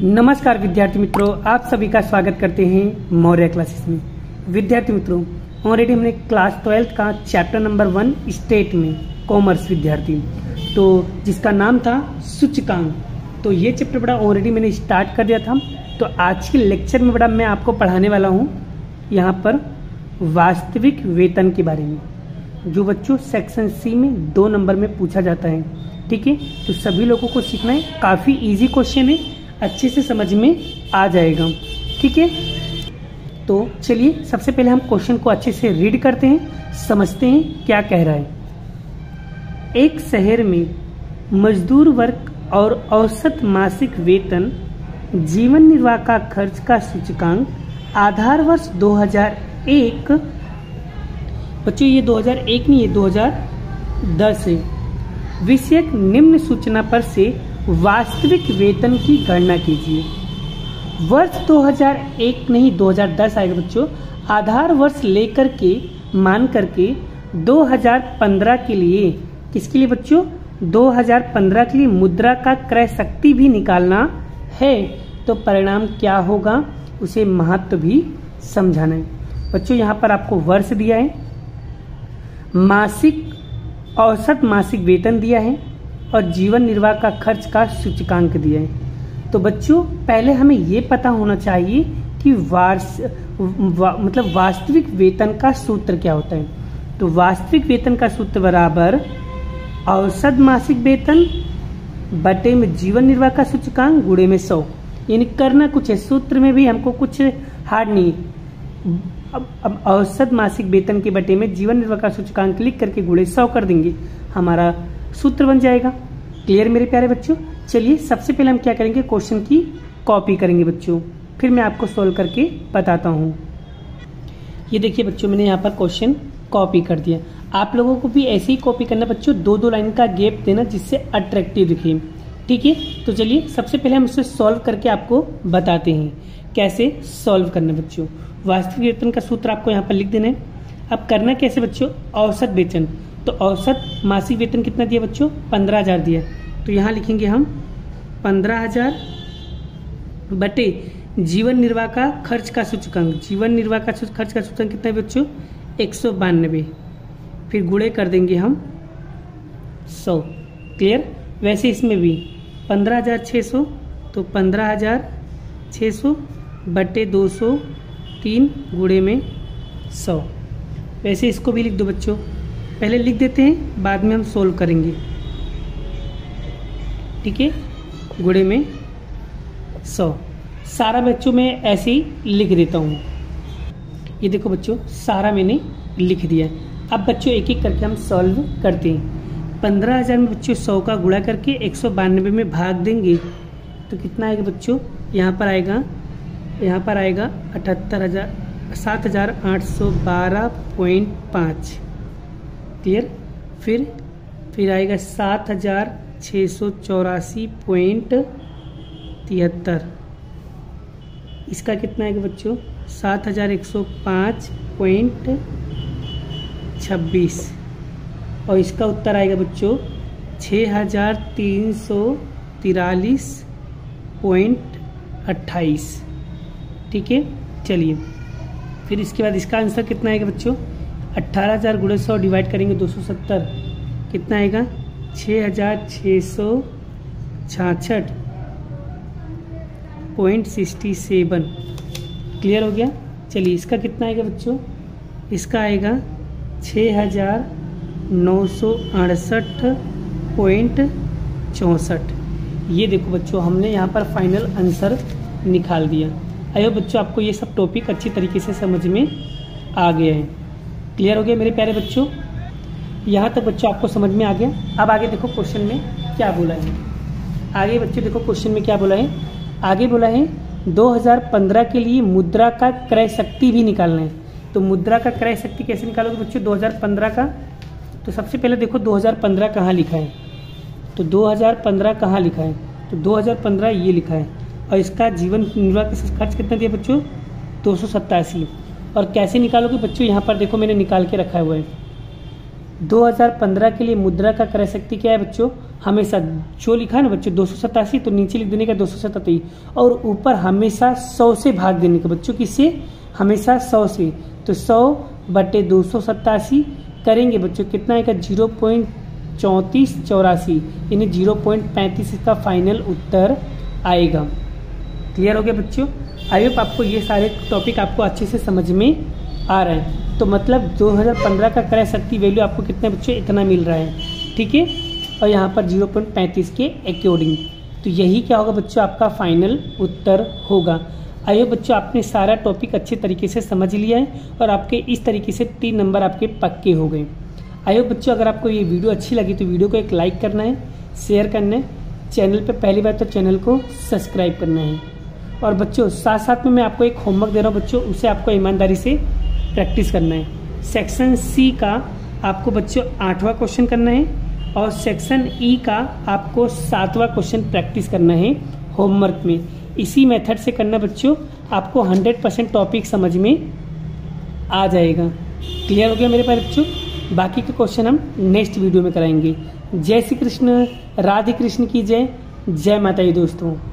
नमस्कार विद्यार्थी मित्रों, आप सभी का स्वागत करते हैं मौर्य क्लासेस में। विद्यार्थी मित्रों ऑलरेडी हमने क्लास ट्वेल्थ का चैप्टर नंबर वन स्टेट में कॉमर्स विद्यार्थी। तो जिसका नाम था सूचकांक। तो ये चैप्टर बड़ा ऑलरेडी मैंने स्टार्ट कर दिया था। तो आज के लेक्चर में बड़ा मैं आपको पढ़ाने वाला हूँ यहाँ पर वास्तविक वेतन के बारे में। जो बच्चों सेक्शन सी में दो नंबर में पूछा जाता है। ठीक है? तो सभी लोगों को सीखना है। काफ़ी इजी क्वेश्चन है। अच्छे से समझ में आ जाएगा। ठीक है? तो चलिए, सबसे पहले हम क्वेश्चन को अच्छे से रीड करते हैं, समझते हैं क्या कह रहा है। एक शहर में मजदूर वर्ग और औसत मासिक वेतन, जीवन निर्वाह का खर्च का सूचकांक, आधार वर्ष 2001 बच्चों, ये 2001 नहीं है 2010 है। विषयक निम्न सूचना पर से वास्तविक वेतन की गणना कीजिए। वर्ष 2001 नहीं 2010 आएगा बच्चों। आधार वर्ष लेकर के, मान करके 2015 के लिए। किसके लिए बच्चों? 2015 के लिए मुद्रा का क्रय शक्ति भी निकालना है। तो परिणाम क्या होगा? उसे महत्व भी समझाना है। बच्चों, यहाँ पर आपको वर्ष दिया है। मासिक, औसत मासिक वेतन दिया है। और जीवन निर्वाह का खर्च का सूचकांक दिया तो बच्चों पहले हमें ये पता होना चाहिए कि वार्ष वा, मतलब वास्तविक वेतन का सूत्र क्या होता है। तो वास्तविक वेतन का सूत्र बराबर औसत मासिक वेतन बटे में जीवन निर्वाह का सूचकांक गुड़े में सौ। यानी करना कुछ है सूत्र में भी हमको कुछ हार्ड नहीं अब अब औसत मासिक वेतन के बटे में जीवन निर्वाह का सूचकांक लिख करके गुड़े सौ कर देंगे। हमारा सूत्र बन जाएगा। क्लियर मेरे प्यारे बच्चों? चलिए, सबसे पहले हम क्या करेंगे? क्वेश्चन की कॉपी करेंगे बच्चों। फिर मैं आपको सोल्व करके बताता हूँ। ये देखिए बच्चों, मैंने यहाँ पर क्वेश्चन कॉपी कर दिया। आप लोगों को भी ऐसे ही कॉपी करना बच्चों दो दो लाइन का गैप देना जिससे अट्रैक्टिव दिखे। ठीक है? तो चलिए, सबसे पहले हम इसे सॉल्व करके आपको बताते हैं। कैसे सॉल्व करना बच्चों? वास्तविक वेतन का सूत्र आपको यहाँ पर लिख देना है। अब करना कैसे बच्चों? औसत वेतन। तो औसत मासिक वेतन कितना दिया बच्चों? पंद्रह हज़ार दिया। तो यहाँ लिखेंगे हम, पंद्रह हज़ार बटे जीवन निर्वाह का खर्च का सूचकांक। जीवन निर्वाह का खर्च का सूचकांक कितना है बच्चों? एक सौ बानबे फिर गुड़े कर देंगे हम सौ। क्लियर? वैसे इसमें भी पंद्रह हज़ार छः सौ तो पंद्रह हज़ार छः सौ बटे दो सौ तीन गुड़े में सौ। वैसे इसको भी लिख दो बच्चों। पहले लिख देते हैं, बाद में हम सोल्व करेंगे। ठीक है? गुड़े में सौ। सारा बच्चों में ऐसे ही लिख देता हूँ। ये देखो बच्चों, सारा मैंने लिख दिया। अब बच्चों एक एक करके हम सॉल्व करते हैं। पंद्रह हज़ार में बच्चों सौ का गुणा करके एक सौ बानबे में भाग देंगे। तो कितना आएगा बच्चों? यहाँ पर आएगा, यहाँ पर आएगा अठहत्तर हज़ार, सात हज़ार आठ सौ बारह पॉइंट पाँच। क्लियर फिर फिर आएगा सात हज़ार छः सौ चौरासी पॉइंट तिहत्तर। इसका कितना आएगा बच्चों? सात हज़ार एक सौ पाँच पॉइंट छब्बीस। और इसका उत्तर आएगा बच्चों छः हज़ार तीन सौ तिरालीस पॉइंट अट्ठाईस। ठीक है? चलिए, फिर इसके बाद इसका आंसर कितना आएगा बच्चों? अट्ठारह हज़ार गुड़े सौ डिवाइड करेंगे दो सौ सत्तर। कितना आएगा? छः हज़ार छः सौ छाछठ। पॉइंट सिक्सटी सेवन क्लियर हो गया? चलिए, इसका कितना आएगा बच्चों? इसका आएगा छः हज़ार नौ सौ अड़सठ पॉइंट चौंसठ। ये देखो बच्चों, हमने यहाँ पर फाइनल आंसर निकाल दिया। आयो बच्चों, आपको ये सब टॉपिक अच्छी तरीके से समझ में आ गया है। क्लियर हो गया मेरे प्यारे बच्चों? यहाँ तक बच्चों आपको समझ में आ गया। अब आगे देखो क्वेश्चन में क्या बोला है। आगे बच्चों देखो क्वेश्चन में क्या बोला है। आगे बोला है 2015 के लिए मुद्रा का क्रय शक्ति भी निकालना है। तो मुद्रा का क्रय शक्ति कैसे निकालोगे बच्चों? 2015 का। तो सबसे पहले देखो 2015 कहाँ लिखा है। तो 2015 कहाँ लिखा है? तो 2015 ये लिखा है। और इसका जीवन निर्वाह का खर्च कितना दिया बच्चों? दो सौ सतासी और कैसे निकालोगे? बच्चों, यहाँ पर देखो मैंने निकाल के रखा हुआ है। 2015 के लिए मुद्रा का क्रय शक्ति क्या है बच्चों? हमेशा जो लिखा है ना बच्चों, दो सौ सतासी तो नीचे लिख देने का दो और ऊपर हमेशा सौ से भाग देने का बच्चों, किससे? हमेशा सौ से। तो सौ बटे दो सौ सतासी करेंगे बच्चों, कितना आएगा? ज़ीरो पॉइंट चौंतीस चौरासी। यानी ज़ीरो पॉइंट पैंतीस इसका फाइनल उत्तर आएगा। क्लियर हो गया बच्चों? आई होप आपको ये सारे टॉपिक आपको अच्छे से समझ में आ रहे हैं। तो मतलब 2015 का क्रय शक्ति वैल्यू आपको कितने बच्चों, इतना मिल रहा है। ठीक है? और यहाँ पर ज़ीरो पॉइंट पैंतीस के अकॉर्डिंग तो यही क्या होगा बच्चों, आपका फाइनल उत्तर होगा। आइए बच्चों, आपने सारा टॉपिक अच्छे तरीके से समझ लिया है और आपके इस तरीके से तीन नंबर आपके पक्के हो गए। आइए बच्चों, अगर आपको ये वीडियो अच्छी लगी तो वीडियो को एक लाइक करना है शेयर करना है। चैनल पे पहली बार तो चैनल को सब्सक्राइब करना है। और बच्चों साथ साथ में मैं आपको एक होमवर्क दे रहा हूँ बच्चों, उसे आपको ईमानदारी से प्रैक्टिस करना है। सेक्शन सी का आपको बच्चों आठवां क्वेश्चन करना है और सेक्शन ई e का आपको सातवां क्वेश्चन प्रैक्टिस करना है होमवर्क में। इसी मेथड से करना बच्चों, आपको 100 परसेंट टॉपिक समझ में आ जाएगा। क्लियर हो गया मेरे पास बच्चों? बाकी के क्वेश्चन हम नेक्स्ट वीडियो में कराएँगे। जय श्री कृष्ण, राधे कृष्ण की जय। जय माता दोस्तों।